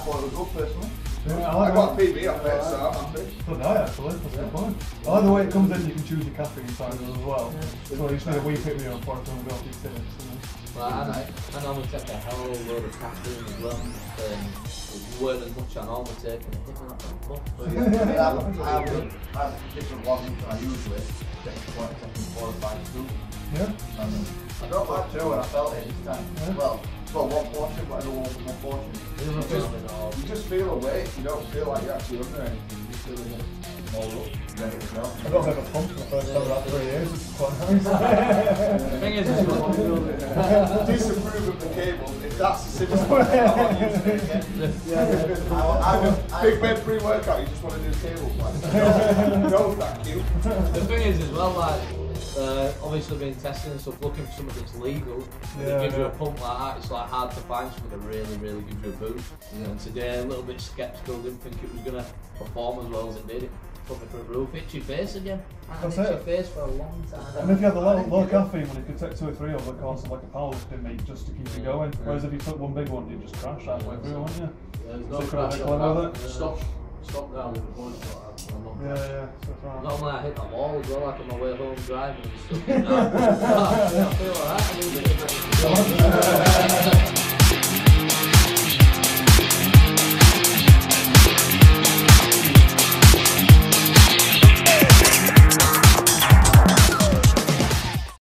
thought it was good personally. Yeah, I I like got that. PB off it, so I'm happy. So no, actually, that's a good point. I like the way it comes in, you can choose your caffeine size as well. So you just need a wee pick me up before it's going to go off your tips. Well, I, I normally take a hell of a load of caffeine as well. Um, it weren't as much I normally take, and it hit me like a bump. But yeah, I have, I have, I have different ones than I usually take quite taking four or five scoops. Yeah. And I got like two and I felt it this time. Yeah. Well, well, one portion, but I don't want one portion. The other feel awake, you don't feel like you're actually under anything. You just feel like all up, ready to go. I got a bit of a pump for the first time in about three years, which is quite nice. The thing is, as well, Disapprove of the cables, if that's the simplest one, I'm not using it again. I, I, I, Big Ben pre-workout, you just want to do cable plans. No, no, thank you. the thing is as well, like, uh, obviously been testing and stuff, looking for something that's legal, and Yeah, it gives you a pump like that, it's like hard to find something that really, really gives you a boost. And today, a little bit sceptical, didn't think it was going to perform as well as it did. It put me through the roof, itchy face again. I had That's itchy it. face for a long time. And if you had a low, low caffeine one, you could take two or three over the course of like a powerlifting meet just to keep you going. Whereas if you took one big one, you'd just crash halfway through, wouldn't you? There's So no crash couldn't on climb that. with it? Stop, stop down with the points like that. I'm not Yeah, it's right. Normally I hit the wall as well, like on my way home driving and stuff. I feel alright,